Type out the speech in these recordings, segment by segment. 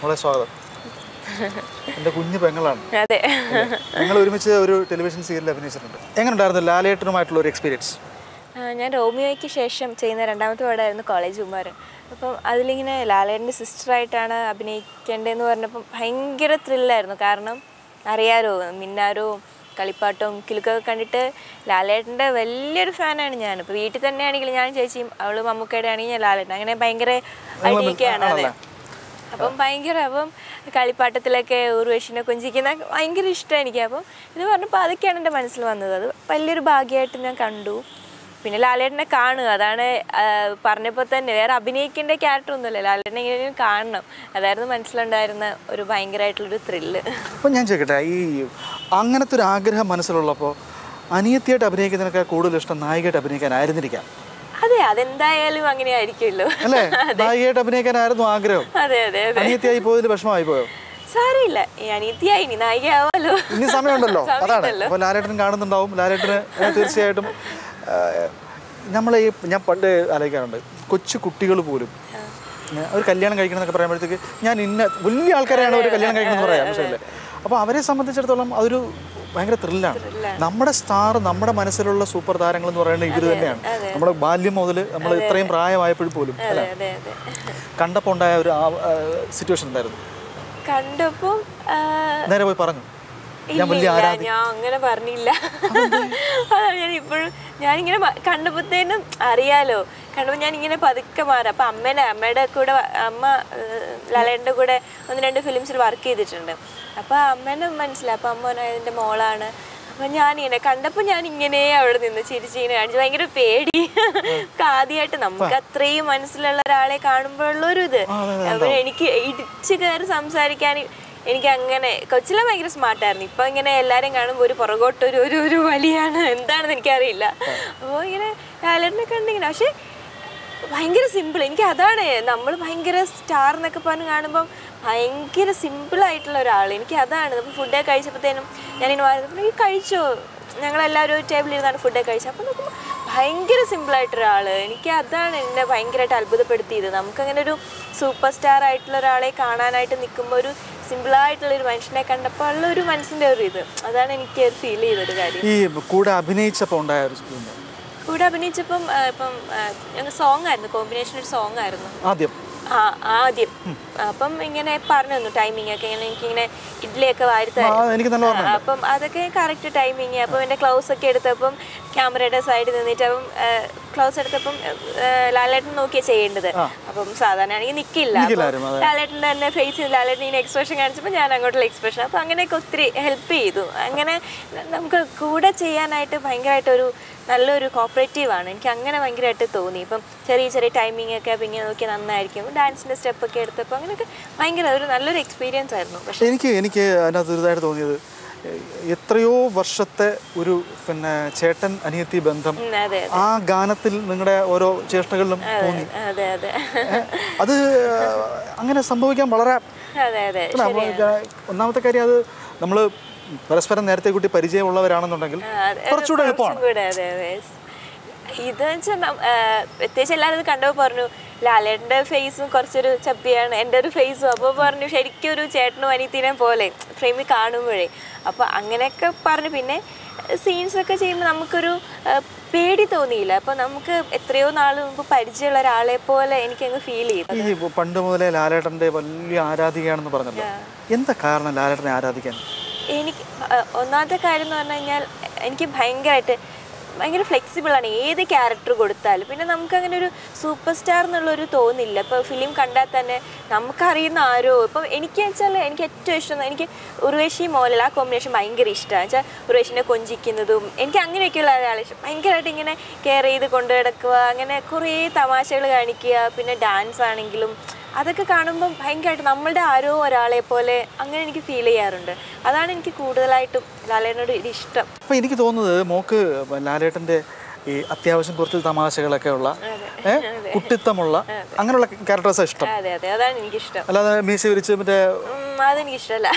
മോളെ സ്വാഗതം. എന്റെ കുഞ്ഞു പെങ്ങളാണ്. അതെ. ഞങ്ങൾ ഒരുമിച്ച് ഒരു ടെലിവിഷൻ സീരിയൽ അഭിനയിച്ചിട്ടുണ്ട്. എങ്ങനെ ഉണ്ടായിരുന്നു ലാലേട്ടനുമായിട്ടുള്ള ഒരു എക്സ്പീരിയൻസ് ഞാൻ റോമിയോയ്ക്ക് ശേഷം ചെയ്യുന്ന രണ്ടാമത്തെ പാടായിരുന്നു കോളേജ് കുമാരൻ അപ്പം അതിലിങ്ങനെ ലാലേട്ടന്റെ സിസ്റ്ററായിട്ടാണ് അഭിനയിക്കേണ്ടതെന്ന് പറഞ്ഞപ്പം ഭയങ്കര ത്രില്ലായിരുന്നു കാരണം അറിയാലോ മിന്നാരോ കളിപ്പാട്ടവും കിലുക്കൊക്കെ കണ്ടിട്ട് ലാലേട്ടന്റെ വലിയൊരു ഫാനാണ് ഞാൻ. ഇപ്പോൾ വീട്ടിൽ തന്നെയാണെങ്കിൽ ഞാൻ ചേച്ചിയും അവൾ മമ്മൂക്കയുടെ ആണെങ്കിൽ ഞാൻ ലാലേട്ടൻ. അങ്ങനെ ഭയങ്കര അടിയൊക്കെയാണ് അതെ. അപ്പം ഭയങ്കര അപ്പം കളിപ്പാട്ടത്തിലൊക്കെ ഉർവശിനെ കൊഞ്ചിക്കുന്ന ഭയങ്കര ഇഷ്ടമാണ് എനിക്ക്. അപ്പം ഇത് പറഞ്ഞപ്പോൾ അതൊക്കെയാണ് എന്റെ മനസ്സിൽ വന്നത്. അത് വലിയൊരു ഭാഗ്യമായിട്ട് ഞാൻ കണ്ടു. പിന്നെ ലാലേട്ടനെ കാണുക അതാണ് പറഞ്ഞപ്പോൾ തന്നെ. വേറെ അഭിനയിക്കേണ്ട ക്യാരക്ടർ ഒന്നുമില്ല. ലാലേട്ടനെ എങ്ങനെയും കാണണം. അതായിരുന്നു മനസ്സിലുണ്ടായിരുന്ന ഒരു ഭയങ്കരമായിട്ടുള്ളൊരു ത്രില്ല് അപ്പം ഞാൻ ചോദിക്കട്ടെ ഈ അങ്ങനത്തെ ഒരു ആഗ്രഹം മനസ്സിലുള്ളപ്പോൾ അനിയത്തിയായിട്ട് അഭിനയിക്കുന്നതിനൊക്കെ കൂടുതൽ ഇഷ്ടം നായികയായിട്ട് അഭിനയിക്കാനായിരുന്നിരിക്കാം അതെ അതെന്തായാലും അങ്ങനെ ആയിരിക്കുമല്ലോ അല്ലേ നായികയായിട്ട് അഭിനയിക്കാനായിരുന്നു ആഗ്രഹം? അതെ അതെ അതെ. അനിയത്തിയായി പോയതിൽ വിഷമമായി പോയോ? സാരമില്ല. അനിയത്തിയായി ഇനി നായികയാവാലോ ഇനി സമയമുണ്ടല്ലോ. അതാണ്. അപ്പോൾ ലാലേട്ടൻ കാണുന്നുണ്ടാവും. ലാലേട്ടന് തീർച്ചയായിട്ടും നമ്മൾ ഈ ഞാൻ പണ്ട് ആലോചിക്കാറുണ്ട്. കൊച്ചു കുട്ടികൾ പോലും അവർ ഒരു കല്യാണം കഴിക്കണം എന്നൊക്കെ പറയുമ്പോഴത്തേക്ക് ഞാൻ ഇന്ന വലിയ ആൾക്കാരെയാണ് ഒരു കല്യാണം കഴിക്കണം എന്ന് പറയാം. പക്ഷേ അപ്പോൾ അവരെ സംബന്ധിച്ചിടത്തോളം അതൊരു ഭയങ്കര ത്രില്ലാണ് നമ്മുടെ സ്റ്റാർ നമ്മുടെ മനസ്സിലുള്ള സൂപ്പർ താരങ്ങൾ എന്ന് പറയുന്നത് ഇവർ തന്നെയാണ്. നമ്മുടെ ബാല്യം മുതൽ നമ്മൾ ഇത്രയും പ്രായമായപ്പോഴും പോലും അതെ കണ്ടപ്പോൾ ഉണ്ടായ ഒരു സിറ്റുവേഷൻ എന്തായിരുന്നു? കണ്ടപ്പോൾ നേരെ പോയി പറഞ്ഞു. ഞാൻ വലിയ ഞാൻ അങ്ങനെ പറഞ്ഞില്ല. അതാണ് ഞാൻ ഇപ്പോഴും ഞാനിങ്ങനെ കണ്ടപ്പോഴത്തേനും അറിയാലോ കണ്ടപ്പോൾ ഞാൻ ഇങ്ങനെ പതുക്കെ മാറാം. അപ്പം അമ്മേനെ അമ്മയുടെ കൂടെ അമ്മ ലലേന്റെ കൂടെ ഒന്ന് രണ്ട് ഫിലിംസിൽ വർക്ക് ചെയ്തിട്ടുണ്ട്. അപ്പോൾ അമ്മേനെ മനസ്സിലായി. അപ്പൊ അമ്മ പറഞ്ഞു, മോളാണ്. അപ്പം ഞാനിങ്ങനെ കണ്ടപ്പോൾ ഞാൻ ഇങ്ങനെ അവിടെ നിന്ന് ചിരിച്ചിങ്ങനെ കാണിച്ചു. ഭയങ്കര പേടി. ആദ്യമായിട്ട് നമുക്ക് അത്രയും മനസ്സിലുള്ള ഒരാളെ കാണുമ്പോഴുള്ളൊരു ഇത്. അപ്പോൾ എനിക്ക് ഇടിച്ചു കയറി സംസാരിക്കാൻ എനിക്ക് അങ്ങനെ കൊച്ചിലെ ഭയങ്കര സ്മാർട്ടായിരുന്നു ഇപ്പൊ ഇങ്ങനെ എല്ലാരും കാണുമ്പോൾ ഒരു പുറകോട്ട് ഒരു ഒരു ഒരു വലിയാണ്. എന്താണെന്ന് എനിക്കറിയില്ല. അപ്പോൾ ഇങ്ങനെ ലാലറിനെ കണ്ടിങ്ങനെ. പക്ഷെ ഭയങ്കര സിമ്പിൾ എനിക്ക് അതാണ് നമ്മൾ ഭയങ്കര സ്റ്റാർ എന്നൊക്കെ പറഞ്ഞ് കാണുമ്പം ഭയങ്കര സിമ്പിൾ ആയിട്ടുള്ള ഒരാൾ എനിക്ക് അതാണ്. അപ്പോൾ ഫുഡൊക്കെ കഴിച്ചപ്പോഴത്തേനും ഞാനിങ്ങനെ വായിച്ചപ്പോൾ ഈ കഴിച്ചോ? ഞങ്ങളെല്ലാവരും ഒരു ടേബിളിൽ ഇരുന്നാണ് ഫുഡൊക്കെ കഴിച്ചത്. അപ്പോൾ നോക്കുമ്പോൾ ഭയങ്കര സിമ്പിളായിട്ടൊരാൾ എനിക്ക് അതാണ് എന്നെ ഭയങ്കരമായിട്ട് അത്ഭുതപ്പെടുത്തിയത്. നമുക്കങ്ങനെ ഒരു സൂപ്പർ സ്റ്റാർ ആയിട്ടുള്ള ഒരാളെ കാണാനായിട്ട് നിൽക്കുമ്പോൾ ഒരു സിമ്പിളായിട്ടുള്ള ഒരു മനുഷ്യനെ കണ്ടപ്പോൾ ഉള്ള ഒരു മനസ്സിന്റെ ഒരു ഇത്. അതാണ് എനിക്ക് ഫീൽ ചെയ്തൊരു കാര്യം. ഈ കൂടെ അഭിനയിച്ചപ്പോൾ ഉണ്ടായ. കൂടെ അഭിനയിച്ചപ്പം ഇപ്പം ഞങ്ങൾ സോങ് ആയിരുന്നു. കോമ്പിനേഷൻ ഒരു സോങ് ആയിരുന്നു. ആദ്യം. ആ ആദ്യം. അപ്പം ഇങ്ങനെ പറഞ്ഞു തന്നു ടൈമിംഗ് ഒക്കെ. ഇങ്ങനെ എനിക്കിങ്ങനെ ഇഡ്ഡലിയൊക്കെ വാരി തരും അപ്പം അതൊക്കെ കറക്റ്റ് ടൈമിങ് അപ്പം എന്റെ ക്ലൗസ് ഒക്കെ എടുത്തപ്പം ക്യാമറയുടെ സൈഡിൽ നിന്നിട്ട് അപ്പം ക്ലൗസ് എടുത്തപ്പം ലാലേട്ടൻ നോക്കിയാ ചെയ്യേണ്ടത്. അപ്പം സാധാരണ ആണെങ്കിൽ നിൽക്കില്ല ലാലേട്ടന്റെ തന്നെ ഫേസ് ചെയ്ത്. ലാലേട്ടൻ ഇങ്ങനെ എക്സ്പ്രഷൻ കാണിച്ചപ്പോൾ ഞാൻ അങ്ങോട്ടുള്ള എക്സ്പ്രഷൻ അപ്പം അങ്ങനെയൊക്കെ ഒത്തിരി ഹെൽപ്പ് ചെയ്തു. അങ്ങനെ നമുക്ക് കൂടെ ചെയ്യാനായിട്ട് ഭയങ്കരമായിട്ടൊരു നല്ലൊരു കോപ്പറേറ്റീവ് ആണ്. എനിക്ക് അങ്ങനെ ഭയങ്കരമായിട്ട് തോന്നി. ഇപ്പം ചെറിയ ചെറിയ ടൈമിംഗ് ഒക്കെ അപ്പം ഇങ്ങനെ നോക്കി നന്നായിരിക്കും. ഡാൻസിന്റെ സ്റ്റെപ്പ് ഒക്കെ എടുത്തപ്പോൾ അങ്ങനെയൊക്കെ ഭയങ്കര ഒരു നല്ലൊരു എക്സ്പീരിയൻസ് ആയിരുന്നു. പക്ഷെ എനിക്ക് എനിക്ക് അതിനകത്ത് ഇതായിട്ട് തോന്നിയത് എത്രയോ വർഷത്തെ ഒരു പിന്നെ ചേട്ടൻ അനിയത്തി ബന്ധം ആ ഗാനത്തിൽ നിങ്ങളുടെ ഓരോ ചേഷ്ടകളിലും തോന്നി. അതെ അങ്ങനെ സംഭവിക്കാൻ വളരെ ഒന്നാമത്തെ കാര്യം അത് നമ്മൾ പരസ്പരം നേരത്തെ കൂട്ടി പരിചയമുള്ളവരാണെന്നുണ്ടെങ്കിൽ കുറച്ചുകൂടെ എളുപ്പമാണ്. കുറച്ചും കൂടെ അതെ അതെ ഇത് വെച്ചാൽ പ്രത്യേകിച്ച് എല്ലാവരും ഇത് കണ്ടപ്പോൾ പറഞ്ഞു ലാലേട്ടന്റെ ഫേസും കുറച്ചൊരു ചപ്പിയാണ് എന്റെ ഒരു ഫേസും അപ്പോൾ പറഞ്ഞു ശരിക്കും ഒരു ചേട്ടനും അനിയത്തിനെ പോലെ ഫ്രെയിമിൽ കാണുമ്പോഴേ. അപ്പോൾ അങ്ങനെയൊക്കെ പറഞ്ഞു. പിന്നെ സീൻസൊക്കെ ചെയ്യുമ്പോൾ നമുക്കൊരു പേടി തോന്നിയില്ല. അപ്പോൾ നമുക്ക് എത്രയോ നാൾ മുമ്പ് പരിചയമുള്ള ഒരാളെ പോലെ എനിക്കങ്ങ് ഫീൽ ചെയ്തു. പണ്ട് മുതലേ ലാലേട്ടന്റെ വലിയ ആരാധികയാണെന്ന് പറഞ്ഞല്ലോ. എന്താ കാരണം ലാലേട്ടനെ ആരാധിക്കാൻ? എനിക്ക് ഒന്നാമത്തെ കാര്യം എന്ന് പറഞ്ഞു കഴിഞ്ഞാൽ എനിക്ക് ഭയങ്കരമായിട്ട് ഭയങ്കര ഫ്ലെക്സിബിൾ ആണ്. ഏത് ക്യാരക്ടർ കൊടുത്താലും. പിന്നെ നമുക്ക് അങ്ങനെ ഒരു സൂപ്പർ സ്റ്റാർ എന്നുള്ളൊരു തോന്നില്ല. ഇപ്പോൾ ഫിലിം കണ്ടാൽ തന്നെ നമുക്കറിയുന്ന ആരോ. ഇപ്പം എനിക്ക് വെച്ചാൽ എനിക്ക് ഏറ്റവും ഇഷ്ടം എനിക്ക് ഉർവേശി മോഹൻലാൽ. ആ കോമ്പിനേഷൻ ഭയങ്കര ഇഷ്ടമാണ് വെച്ചാൽ ഉർവേശിനെ കൊഞ്ചിക്കുന്നതും എനിക്ക് അങ്ങനെയൊക്കെയുള്ള ഒരാളെ ഇഷ്ടം. ഭയങ്കരമായിട്ട് ഇങ്ങനെ കെയർ ചെയ്ത് കൊണ്ടു കിടക്കുക അങ്ങനെ കുറേ തമാശകൾ കാണിക്കുക. പിന്നെ ഡാൻസ് ആണെങ്കിലും അതൊക്കെ കാണുമ്പോൾ ഭയങ്കരമായിട്ട് നമ്മളുടെ ആരോ ഒരാളെ പോലെ അങ്ങനെ എനിക്ക് ഫീൽ ചെയ്യാറുണ്ട്. അതാണ് എനിക്ക് കൂടുതലായിട്ടും ലാലേട്ടനോട് ഒരു ഇഷ്ടം. അപ്പോൾ എനിക്ക് തോന്നുന്നത് മോക്ക് ലാലേട്ടന്റെ ഈ അത്യാവശ്യം കുറച്ച് തമാശകളൊക്കെ ഉള്ള കുട്ടിത്തമുള്ള അങ്ങനെയുള്ള ക്യാരക്ടേഴ്സാണ് ഇഷ്ടം. അതെ അതെ. അതാണ് എനിക്കിഷ്ടം. അല്ലാതെ മീശ വിരിച്ച് മറ്റേ അതെനിക്ക് ഇഷ്ടമല്ല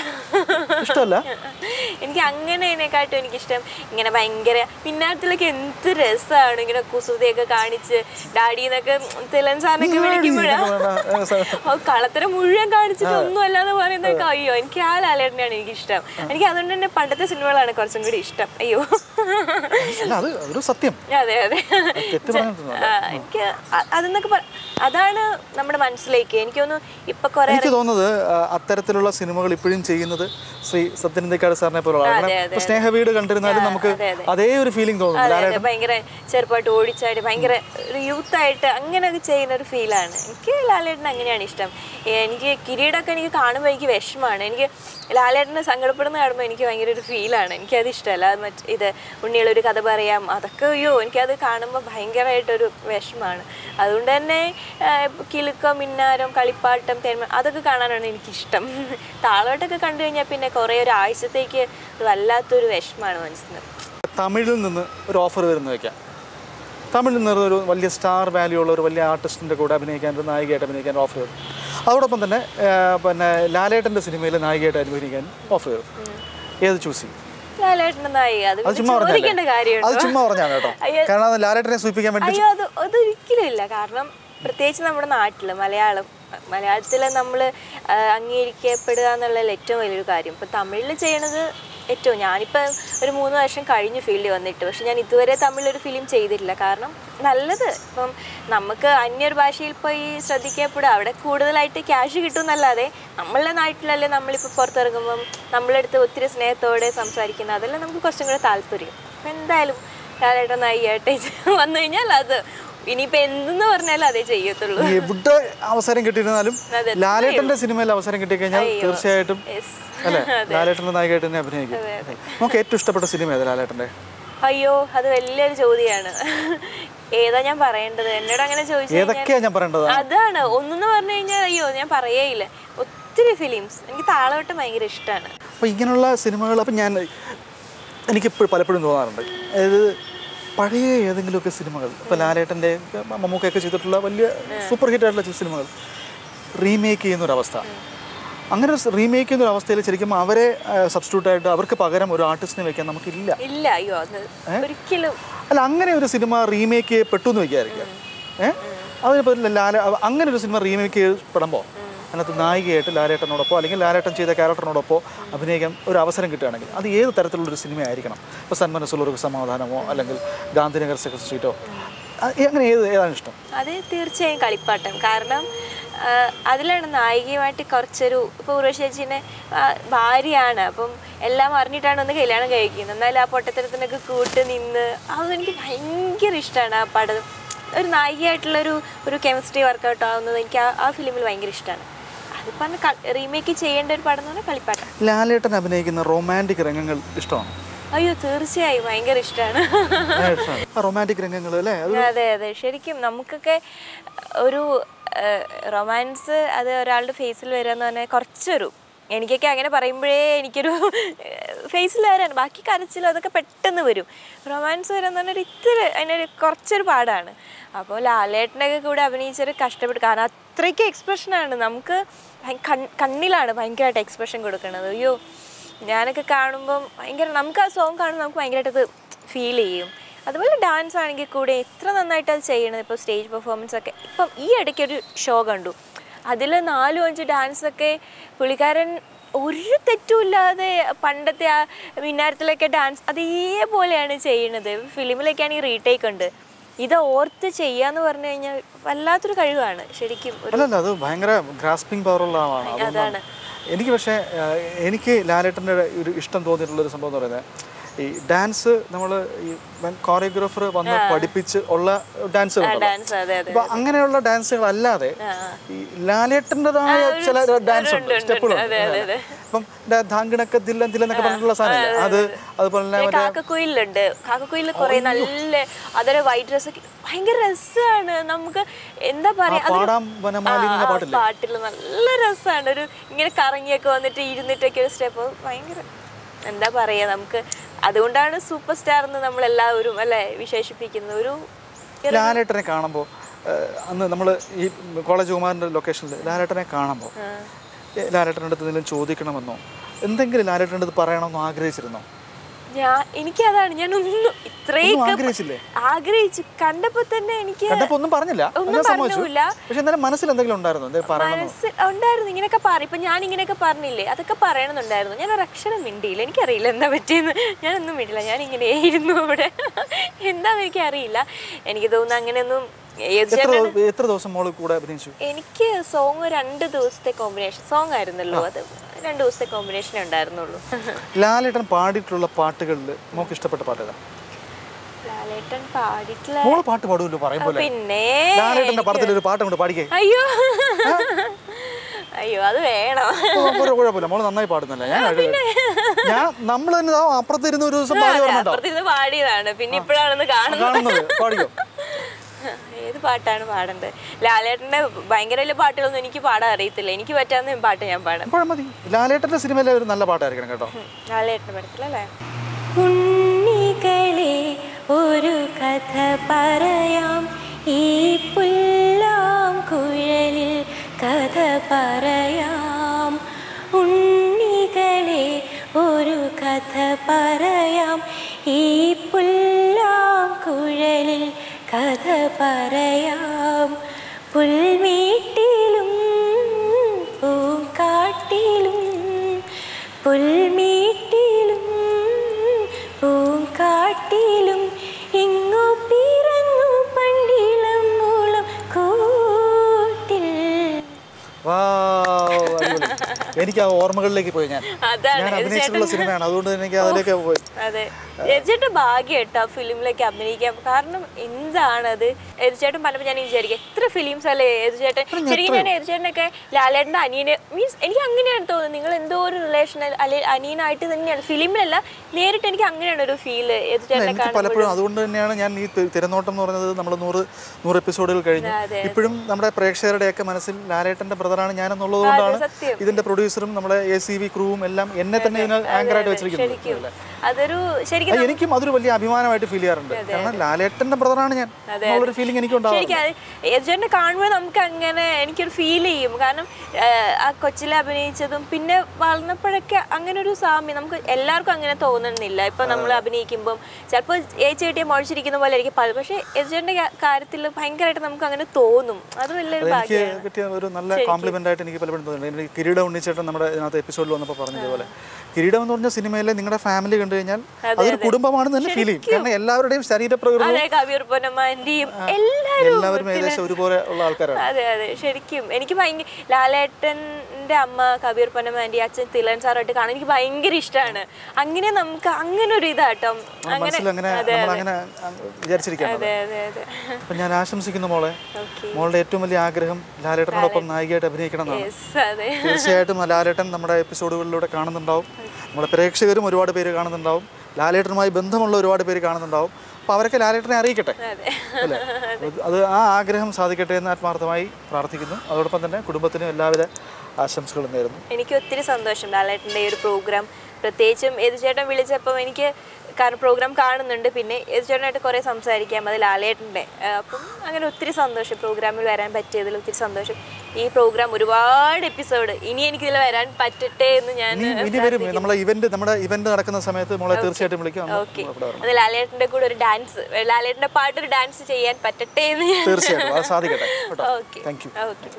ഇഷ്ടമല്ല എനിക്ക് അങ്ങനെതിനെക്കാട്ടും എനിക്കിഷ്ടം ഇങ്ങനെ ഭയങ്കര പിന്നാട്ടിലൊക്കെ എന്ത് രസമാണ് ഇങ്ങനെ കുസൃതിയൊക്കെ കാണിച്ച് ഡാഡി എന്നൊക്കെ തിലൻ സാറിനൊക്കെ വിളിക്കുമ്പോഴാണ് കളത്തരം മുഴുവൻ കാണിച്ചിട്ട് ഒന്നും അല്ലാതെ പറയുന്നൊക്കെ അയ്യോ എനിക്ക് ആ ലാലേട്ടനെയാണ് എനിക്ക് ഇഷ്ടം എനിക്ക് അതുകൊണ്ട് തന്നെ പണ്ടത്തെ സിനിമകളാണ് കുറച്ചും കൂടി ഇഷ്ടം. അയ്യോ. സത്യം. അതെ അതെ. എനിക്ക് അതെന്നൊക്കെ അതാണ് നമ്മുടെ മനസ്സിലേക്ക്. എനിക്ക് തോന്നുന്നു ഇപ്പൊ കുറെ എനിക്ക് തോന്നുന്നത് അത്തരത്തിലുള്ള സിനിമകൾ ഇപ്പോഴും ചെയ്യുന്നത് ശ്രീ സത്യനന്ദിക്കാട് സാറിനെ അതെ, ഇപ്പൊ സ്നേഹവീട് കണ്ടിരുന്നാലും നമുക്ക് അതെ, ഒരു ഫീലിംഗ് തോന്നുന്നു ഭയങ്കര ചെറുപ്പമായിട്ട് ഓടിച്ചായിട്ട് ഭയങ്കര ഒരു യൂത്ത് ആയിട്ട് അങ്ങനെ ചെയ്യുന്ന ഒരു ഫീലാണ് എനിക്ക് ലാലേട്ടൻ അങ്ങനെയാണ് ഇഷ്ടം. എനിക്ക് കിരീടമൊക്കെ എനിക്ക് കാണുമ്പോൾ എനിക്ക് വിഷമമാണ്. എനിക്ക് ലാലേട്ടനെ സങ്കടപ്പെടുന്ന കാണുമ്പോൾ എനിക്ക് ഭയങ്കര ഒരു ഫീലാണ് എനിക്കത് ഇഷ്ടമല്ല. അത് മറ്റ് ഇത് ഉണ്ണികളൊരു കഥ പറയാം. അതൊക്കെ അയ്യോ എനിക്കത് കാണുമ്പോൾ ഭയങ്കരമായിട്ടൊരു വിഷമമാണ്. അതുകൊണ്ട് തന്നെ കിലുക്കം മിന്നാരം കളിപ്പാട്ടം തേന്മ അതൊക്കെ കാണാനാണ് എനിക്കിഷ്ടം. താളോട്ടൊക്കെ കണ്ടു കഴിഞ്ഞാൽ പിന്നെ കുറേ ഒരു ആഴ്ചത്തേക്ക് ഒരു വല്ലാത്തൊരു വിഷമമാണ് മനസ്സിന്. തമിഴിൽ നിന്ന് ഒരു ഓഫർ വരുന്ന വെക്കാം. തമിഴിൽ നിന്ന് ഒരു വലിയ സ്റ്റാർ വാല്യൂ ഉള്ള ഒരു വലിയ ആർട്ടിസ്റ്റിന്റെ കൂടെ അഭിനയിക്കാൻ ഒരു നായികയായിട്ട് അഭിനയിക്കാൻ ഓഫർ വരും. അതോടൊപ്പം തന്നെ പിന്നെ ലാലേട്ടന്റെ സിനിമയിൽ നായികയായിട്ട് അഭിനയിക്കാൻ ഓഫർ വരും. ഏത് ചൂസ് ചെയ്യും? അത് ചുമ്മാ അത് പറഞ്ഞാണ് കേട്ടോ. കാരണം അത് ലാലേട്ടനെ സൂചിപ്പിക്കാൻ വേണ്ടി അയ്യോ അത് അതൊരിക്കലും ഇല്ല. കാരണം പ്രത്യേകിച്ച് നമ്മുടെ നാട്ടിൽ മലയാളം മലയാളത്തിൽ നമ്മൾ അംഗീകരിക്കപ്പെടുക എന്നുള്ളതിൽ ഏറ്റവും വലിയൊരു കാര്യം. ഇപ്പം തമിഴിൽ ചെയ്യണത് ഏറ്റവും ഞാനിപ്പോൾ ഒരു മൂന്ന് വർഷം കഴിഞ്ഞു ഫീൽഡിൽ വന്നിട്ട് പക്ഷെ ഞാൻ ഇതുവരെ തമ്മിലൊരു ഫിലിം ചെയ്തിട്ടില്ല. കാരണം നല്ലത് ഇപ്പം നമുക്ക് അന്യൊരു ഭാഷയിൽ പോയി ശ്രദ്ധിക്കപ്പെടുക. അവിടെ കൂടുതലായിട്ട് ക്യാഷ് കിട്ടും എന്നല്ലാതെ നമ്മളുടെ നാട്ടിലല്ലേ നമ്മളിപ്പോൾ പുറത്തിറങ്ങുമ്പം നമ്മളെടുത്ത് ഒത്തിരി സ്നേഹത്തോടെ സംസാരിക്കുന്നത് അതെല്ലാം നമുക്ക് കുറച്ചും കൂടെ താല്പര്യം. അപ്പം എന്തായാലും ലാലേട്ടൻ നായികയായിട്ട് വന്നു കഴിഞ്ഞാൽ അത് ഇനിയിപ്പോ എന്തെന്ന് പറഞ്ഞാലും അതേ ചെയ്യത്തുള്ളൂ. എവിടെ അവസരം കിട്ടിയിരുന്നാലും ലാലേട്ടന്റെ സിനിമയിൽ അവസരം കിട്ടിക്കഴിഞ്ഞാൽ തീർച്ചയായിട്ടും. അല്ലേ? ലാലേട്ടന്റെ നായികയായിട്ട് തന്നെ അഭിനയിക്കും. നമുക്ക് ഏറ്റവും ഇഷ്ടപ്പെട്ട സിനിമ ഏതാ ലാലേട്ടന്റെ അയ്യോ അത് വലിയൊരു ചോദ്യമാണ് ഏതാ ഞാൻ പറയേണ്ടത്? എന്നോട് അങ്ങനെ ചോദിച്ചു ഏതൊക്കെയാ ഞാൻ പറയേണ്ടത്? അതാണ്. ഒന്നെന്ന് പറഞ്ഞു കഴിഞ്ഞാൽ അയ്യോ ഞാൻ പറയേയില്ല. ഒത്തിരി ഫിലിംസ് എനിക്ക് താളവട്ടം ഭയങ്കര ഇഷ്ടമാണ് അപ്പോൾ ഇങ്ങനെയുള്ള സിനിമകൾ അപ്പം ഞാൻ എനിക്കിപ്പോൾ പലപ്പോഴും തോന്നാറുണ്ട്. അതായത് പഴയ ഏതെങ്കിലുമൊക്കെ സിനിമകൾ ഇപ്പോൾ ലാലേട്ടന്റെ മമ്മൂക്കയൊക്കെ ചെയ്തിട്ടുള്ള വലിയ സൂപ്പർ ഹിറ്റ് ആയിട്ടുള്ള ചില സിനിമകൾ റീമേക്ക് ചെയ്യുന്ന ഒരു അവസ്ഥ. അങ്ങനെ റീമേക്ക് ചെയ്യുന്ന ഒരു അവസ്ഥയിൽ ശരിക്കും അവരെ സബ്സ്റ്റിറ്റ്യൂട്ട് ആയിട്ട് അവർക്ക് പകരം ഒരു ആർട്ടിസ്റ്റിനെ വെക്കാൻ നമുക്കില്ല. ഇല്ല അയ്യോ അത് ഒരിക്കലും. അല്ല അങ്ങനെ ഒരു സിനിമ റീമേക്ക് ചെയ്യപ്പെട്ടു എന്ന് വിചാരിക്കുക ഏഹ് അതിനിപ്പോൾ ലാല അങ്ങനെ ഒരു സിനിമ റീമേക്ക് ചെയ്യപ്പെടുമ്പോൾ അതിനകത്ത് നായികയായിട്ട് ലാലേട്ടനോടൊപ്പം അല്ലെങ്കിൽ ലാലേട്ടൻ ചെയ്ത ക്യാരക്ടറിനോടൊപ്പം അഭിനയിക്കാൻ ഒരു അവസരം കിട്ടുകയാണെങ്കിൽ അത് ഏത് തരത്തിലുള്ളൊരു സിനിമയായിരിക്കണം ഇപ്പോൾ സന്മനസ്സുള്ളൊരു സമാധാനമോ അല്ലെങ്കിൽ ഗാന്ധിനഗർ സെക്രട്ടറി സ്ട്രീറ്റോ അങ്ങനെ ഏത് ഏതാണ് ഇഷ്ടം? അത് തീർച്ചയായും കളിപ്പാട്ടം. കാരണം അതിലാണ് നായികയുമായിട്ട് കുറച്ചൊരു ഇപ്പോൾ ഉർവശേച്ചിനെ ഭാര്യയാണ്. അപ്പം എല്ലാം അറിഞ്ഞിട്ടാണ് ഒന്ന് കല്യാണം കഴിക്കുന്നത്. എന്നാലും ആ പൊട്ടത്തരത്തിനൊക്കെ കൂട്ട് നിന്ന് അതെനിക്ക് ഭയങ്കര ഇഷ്ടമാണ് ആ പടം. ഒരു നായികയായിട്ടുള്ളൊരു ഒരു കെമിസ്ട്രി വർക്കൗട്ട് ആവുന്നത് എനിക്ക് ആ ആ ഫിലിമിൽ ഭയങ്കര ഇഷ്ടമാണ് അതിപ്പോൾ റീമേക്ക് ചെയ്യേണ്ട ഒരു പടം എന്ന് പറഞ്ഞാൽ കളിപ്പാട്ടം. ലാലേട്ടൻ അഭിനയിക്കുന്ന റൊമാന്റിക് രംഗങ്ങൾ ഇഷ്ടമാണ്? അയ്യോ തീർച്ചയായും. ഭയങ്കര ഇഷ്ടമാണ് റൊമാന്റിക് രംഗങ്ങൾ അല്ലേ? അതെ അതെ. ശരിക്കും നമുക്കൊക്കെ ഒരു റൊമാൻസ് അത് ഒരാളുടെ ഫേസിൽ വരിക എന്ന് പറഞ്ഞാൽ കുറച്ചൊരു എനിക്കൊക്കെ അങ്ങനെ പറയുമ്പോഴേ എനിക്കൊരു ഫേസിൽ വരാൻ ബാക്കി കരച്ചിലും അതൊക്കെ പെട്ടെന്ന് വരും. റൊമാൻസ് വരാൻ എന്ന് പറഞ്ഞാൽ ഇത്തിരി അതിനൊരു കുറച്ചൊരു പാടാണ്. അപ്പോൾ ലാലേട്ടനൊക്കെ കൂടെ അഭിനയിച്ചൊരു കഷ്ടപ്പെട്ടു. കാരണം അത്രയ്ക്ക് എക്സ്പ്രഷനാണ് നമുക്ക് കണ്ണിലാണ് ഭയങ്കരമായിട്ട് എക്സ്പ്രഷൻ കൊടുക്കുന്നത് അയ്യോ ഞാനൊക്കെ കാണുമ്പം ഭയങ്കര നമുക്ക് ആ സോങ് കാണുമ്പോൾ നമുക്ക് ഭയങ്കരമായിട്ട് ഫീൽ ചെയ്യും. അതുപോലെ ഡാൻസ് ആണെങ്കിൽ കൂടെ എത്ര നന്നായിട്ട് അത് ചെയ്യണത്. ഇപ്പോൾ സ്റ്റേജ് പെർഫോമൻസ് ഒക്കെ. ഇപ്പം ഈ ഇടയ്ക്ക് ഒരു ഷോ കണ്ടു. അതിൽ നാലും അഞ്ച് ഡാൻസൊക്കെ പുള്ളിക്കാരൻ ഒരു തെറ്റുമില്ലാതെ പണ്ടത്തെ ആ മിന്നാരത്തിലൊക്കെ ഡാൻസ് അതേപോലെയാണ് ചെയ്യണത്. ഫിലിമിലൊക്കെ ആണെങ്കിൽ റീടേക്ക് ഉണ്ട്. ഇത് ഓർത്ത് ചെയ്യാന്ന് പറഞ്ഞു കഴിഞ്ഞാൽ വല്ലാത്തൊരു കഴിവാണ്. ശരിക്കും അല്ലല്ല അത് ഭയങ്കര ഗ്രാസ്പിംഗ് പവറുള്ള ആളാണ്. അതുകൊണ്ടാണ്. എനിക്ക് പക്ഷേ എനിക്ക് ലാലേട്ടന്റെ ഒരു ഇഷ്ടം തോന്നിയിട്ടുള്ളൊരു സംഭവം എന്ന് പറയുന്നത് ഈ ഡാൻസ് നമ്മൾ ഈ കോറിയോഗ്രാഫർ വന്ന് പഠിപ്പിച്ച് ഉള്ള ഡാൻസ് അപ്പൊ അങ്ങനെയുള്ള ഡാൻസുകൾ അല്ലാതെ ഈ ലാലേട്ടന്റെതായ ചില ഡാൻസ് ഉണ്ട് സ്റ്റെപ്പുകളുണ്ട് ഇപ്പം ധാങ്കിണക്ക ദില്ലൻ ദില്ലൻ എന്നൊക്കെ പറഞ്ഞിട്ടുള്ള സാധനം അത് അതുപോലെ തന്നെ കാക്കക്കുയിലുണ്ട്. കാക്കക്കുയിൽ കുറെ നല്ല അതൊരു വൈറ്റ് ഡ്രസ് ഭയങ്കര രസമാണ് നമുക്ക് എന്താ പറയാ പാട്ടിൽ നല്ല രസമാണ് ഒരു ഇങ്ങനെ കറങ്ങിയൊക്കെ വന്നിട്ട് ഇരുന്നിട്ടൊക്കെ ഒരു സ്റ്റെപ്പ്. ഭയങ്കര എന്താ പറയുക നമുക്ക് അതുകൊണ്ടാണ് സൂപ്പർ സ്റ്റാർ എന്ന് നമ്മൾ എല്ലാവരും അല്ലെ വിശേഷിപ്പിക്കുന്ന ഒരു ലാലേട്ടനെ കാണുമ്പോൾ അന്ന് നമ്മൾ ഈ കോളേജ് കുമാറിന്റെ ലൊക്കേഷനിൽ ലാലേട്ടനെ കാണുമ്പോൾ ലാലേട്ടന്റെ അടുത്ത് എന്തെങ്കിലും ചോദിക്കണമെന്നോ എന്തെങ്കിലും ലാലേട്ടന്റെ അടുത്ത് പറയണമെന്നോ ആഗ്രഹിച്ചിരുന്നോ? ഞാൻ എനിക്ക് അതാണ് ഞാൻ ഒന്നും ഒന്നും ഇത്രയൊക്കെ ആഗ്രഹിച്ചു കണ്ടപ്പോ തന്നെ എനിക്ക് ഒന്നും പറഞ്ഞില്ല. ഒന്നും പറഞ്ഞില്ല. പക്ഷെ മനസ്സിൽ എന്തെങ്കിലും മനസ്സിൽ ഉണ്ടായിരുന്നു. ഇങ്ങനെയൊക്കെ പറ ഇപ്പൊ ഞാൻ ഇങ്ങനെയൊക്കെ പറഞ്ഞില്ലേ? അതൊക്കെ പറയണമെന്നുണ്ടായിരുന്നു. ഞാൻ ഒരു അക്ഷരം മിണ്ടിയില്ല. എനിക്കറിയില്ല എന്താ പറ്റിയെന്ന്. ഞാനൊന്നും മിണ്ടില്ല ഞാൻ ഇങ്ങനെ ഇങ്ങനെയായിരുന്നു അവിടെ. എന്താന്ന് എനിക്കറിയില്ല. എനിക്ക് തോന്നുന്നു അങ്ങനെയൊന്നും എത്ര ദിവസം മോൾ കൂടെ എനിക്ക് സോങ് രണ്ട് ദിവസത്തെ കോമ്പിനേഷൻ സോങ് ആയിരുന്നല്ലോ അത്. രണ്ട് ദിവസത്തെ കോമ്പിനേഷൻ ഉണ്ടായിരുന്നുള്ളൂ. ലാലേട്ടൻ പാടിയിട്ടുള്ള പാട്ടുകളിൽ നമുക്ക് ഇഷ്ടപ്പെട്ട പാട്ടുകൾ ലാലേട്ടൻ പാടിയിട്ടുള്ള മോൾ പാട്ട് പാടുമല്ലോ പറയും പോലെ പിന്നെ ലാലേട്ടന്റെ പടത്തിൽ ഒരു പാട്ട് കൊണ്ട് പാടിക്കേ. അയ്യോ. അയ്യോ അത് വേണം. ഒരു കുഴപ്പമില്ല. മോൾ നന്നായി പാടുന്നല്ലേ? ഞാൻ ഞാൻ നമ്മൾ തന്നെ അപ്പുറത്തിരുന്ന് ഒരു ദിവസം പാടി അപ്പുറത്തിരുന്ന് പാടിയതാണ്. പിന്നെ ഇപ്പോഴാണെന്ന് കാണുന്നത്. കാണുന്നത്. പാടിക്കോ? ഏത് പാട്ടാണ് പാടേണ്ടത്? ലാലേട്ടന്റെ ഭയങ്കര വലിയ പാട്ടുകളൊന്നും എനിക്ക് പാടാൻ അറിയത്തില്ല. എനിക്ക് പറ്റാവുന്ന പാട്ട് ഞാൻ പാടാം. മതി. ലാലേട്ടന്റെ സിനിമയിലെ ഒരു നല്ല പാട്ടായിരിക്കണം കേട്ടോ. ലാലേട്ടന്റെ പടത്തിലല്ലേ ഉണ്ണികളെ ഒരു കഥ പറയാം. ഈ പുല്ലാം കുഴലിൽ കഥ പറയാം. ഉണ്ണികളെ ഒരു കഥ പറയാം. ഈ പുല്ലാം കുഴലിൽ കഥ പറയാം പുൽമീട്ടിലും എനിക്ക് ആ ഓർമ്മകളിലേക്ക് പോയി ഞാൻ. അഭിനയിച്ചിട്ടുള്ള സിനിമയാണ്. അതുകൊണ്ട് തന്നെ എനിക്ക് അതിലേക്ക് പോയി. അതെ. ഭാഗ്യ കേട്ടോ ആ ഫിലിമിലേക്ക് അഭിനയിക്കാം കാരണം എന്താണത്? എരിച്ചേട്ടൻ പറഞ്ഞപ്പോൾ ഞാൻ വിചാരിക്കും എത്ര ഫിലിംസ് അല്ലേ? എരിച്ചേട്ടൻ ശരിക്കും ഞാൻ എരിച്ചേട്ടനൊക്കെ ലാലേട്ടന്റെ അനിയനെ മീൻസ് എനിക്ക് അങ്ങനെയാണ് തോന്നുന്നത്. നിങ്ങൾ എന്തോ ഒരു റിലേഷൻ അല്ലെങ്കിൽ അനിയനായിട്ട് തന്നെയാണ്. ഫിലിമിലല്ല നേരിട്ട് എനിക്ക് അങ്ങനെയാണ് ഒരു ഫീൽ എരിച്ചേട്ടനെ എനിക്ക് പലപ്പോഴും അതുകൊണ്ട് തന്നെയാണ് ഞാൻ ഈ തിരനോട്ടം എന്ന് പറഞ്ഞത് നമ്മൾ നൂറ് നൂറ് എപ്പിസോഡുകൾ കഴിഞ്ഞു. ഇപ്പോഴും നമ്മുടെ പ്രേക്ഷകരുടെയൊക്കെ മനസ്സിൽ ലാലേട്ടന്റെ ബ്രദറാണ് ഞാൻ എന്നുള്ളതുകൊണ്ടാണ് സത്യം. ഇതിന്റെ പ്രൊഡ്യൂസറും നമ്മുടെ എ സി വി ക്രൂവും എല്ലാം എന്നെ തന്നെ ഇതിന് ആങ്കറായിട്ട് വെച്ചിരിക്കുന്നത്? അതൊരു ശരിക്കും എനിക്കും അതൊരു വലിയ അഭിമാനമായിട്ട് ഫീൽ ചെയ്യാറുണ്ട്. കാരണം ലാലേട്ടന്റെ ബ്രദറാണ് ഞാൻ. ഫീലിംഗ് എനിക്ക് ഉണ്ടാവും കാണുമ്പോൾ നമുക്ക് അങ്ങനെ എനിക്കൊരു ഫീൽ ചെയ്യും. കാരണം ആ, കൊച്ചിലെ അഭിനയിച്ചതും പിന്നെ വളർന്നപ്പോഴൊക്കെ അങ്ങനെ ഒരു സാമ്യം നമുക്ക് എല്ലാവർക്കും അങ്ങനെ തോന്നുന്നില്ല. ഇപ്പൊ നമ്മൾ അഭിനയിക്കുമ്പോൾ ചിലപ്പോൾ ഏച്ചി കിട്ടിയ മുഴിച്ചിരിക്കുന്ന പോലെ ആയിരിക്കും പല പക്ഷേ യജുവിന്റെ കാര്യത്തിൽ ഭയങ്കരമായിട്ട് നമുക്ക് അങ്ങനെ തോന്നും. അത് വലിയൊരു ഭാഗ്യമാണ് ഒരു നല്ല കോംപ്ലിമെന്റ് ആയിട്ട് എനിക്ക് പലപ്പോഴും തോന്നുന്നുണ്ട്. കിരീടം ഉണ്ണിച്ചേട്ടൻ നമ്മുടെ ഇതിനകത്ത് എപ്പിസോഡിൽ വന്നപ്പോൾ പറഞ്ഞതുപോലെ. കിരീടം എന്ന് പറഞ്ഞ സിനിമയിൽ നിങ്ങളുടെ ഫാമിലി കണ്ടു കഴിഞ്ഞാൽ അതൊരു കുടുംബമാണെന്ന് തന്നെ ഫീൽ ചെയ്യും. കാരണം എല്ലാവരുടെയും ശരീരപ്രകൃതം അതെ കബീർ പൊന്നമാന്റെയും എല്ലാവരും ഏകദേശം ഒരുപോലെ ഉള്ള ആൾക്കാരാണ്. അതെ അതെ. ശരിക്കും എനിക്ക് ഭയങ്കര ലാലേട്ടന്റെ അമ്മ കബീർ പൊന്നമ്മ എന്റെ അച്ഛൻ തിലൻ സാറായിട്ട് കാണാൻ എനിക്ക് ഭയങ്കര ഇഷ്ടമാണ്. അങ്ങനെ നമുക്ക് അങ്ങനെ ഒരു ഇതാട്ടം അങ്ങനെ ഞാൻ ആശംസിക്കുന്നു മോളെ. മോളുടെ ഏറ്റവും വലിയ ആഗ്രഹം ലാലേട്ടനോടൊപ്പം നായികയായിട്ട് അഭിനയിക്കണം എന്നാണ് തീർച്ചയായിട്ടും ലാലേട്ടൻ നമ്മുടെ എപ്പിസോഡുകളിലൂടെ കാണുന്നുണ്ടാവും. നമ്മുടെ പ്രേക്ഷകരും ഒരുപാട് പേര് കാണുന്നുണ്ടാവും. ലാലേട്ടനുമായി ബന്ധമുള്ള ഒരുപാട് പേര് കാണുന്നുണ്ടാവും. അപ്പോൾ അവരൊക്കെ ലാലേട്ടനെ അറിയിക്കട്ടെ? അതെ. അല്ലേ? അത് ആ ആഗ്രഹം സാധിക്കട്ടെ എന്ന് ആത്മാർത്ഥമായി പ്രാർത്ഥിക്കുന്നു. അതോടൊപ്പം തന്നെ കുടുംബത്തിനും എല്ലാവിധ ആശംസകളും നേരുന്നു. എനിക്ക് ഒത്തിരി സന്തോഷം ലാലേട്ടന്റെ ഈ ഒരു പ്രോഗ്രാം പ്രത്യേകിച്ചും യദുചേട്ടൻ വിളിച്ചപ്പം എനിക്ക് കാരണം പ്രോഗ്രാം കാണുന്നുണ്ട്. പിന്നെ യദുചേട്ടനായിട്ട് കുറേ സംസാരിക്കാം. അത് ലാലേട്ടന്റെ. അപ്പം അങ്ങനെ ഒത്തിരി സന്തോഷം പ്രോഗ്രാമിൽ വരാൻ പറ്റിയതിൽ ഒത്തിരി സന്തോഷം. ഈ പ്രോഗ്രാം ഒരുപാട് എപ്പിസോഡ് ഇനി എനിക്കിതിൽ വരാൻ പറ്റട്ടെ എന്ന് ഞാൻ ഇനി ഇനി വരും. നമ്മളെ ഇവന്റ് നമ്മുടെ ഇവന്റ് നടക്കുന്ന സമയത്ത് മോളെ തീർച്ചയായിട്ടും വിളിക്കാം. ഓക്കെ അത് ലാലേട്ടന്റെ കൂടെ ഒരു ഡാൻസ് ലാലേട്ടന്റെ പാട്ടൊരു ഡാൻസ് ചെയ്യാൻ പറ്റട്ടെ എന്ന് ഞാൻ തീർച്ചയായിട്ടും. സാധിക്കട്ടെ. കേട്ടോ. Okay thank you okay